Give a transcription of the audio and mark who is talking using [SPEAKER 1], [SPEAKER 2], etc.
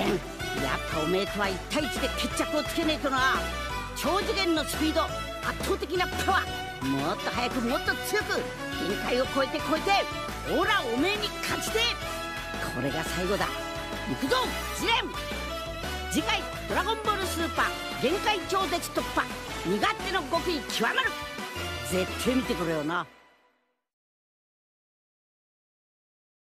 [SPEAKER 1] やっぱおめえとは1対1で決着をつけねえとな超次元のスピード圧倒的なパワーもっと速くもっと強く限界を超えて超えてオラおめえに勝ちてこれが最後だ。行くぞ試練次回「ドラゴンボールスーパー限界超絶突破」苦手の極意極まる。絶対見てくれよな。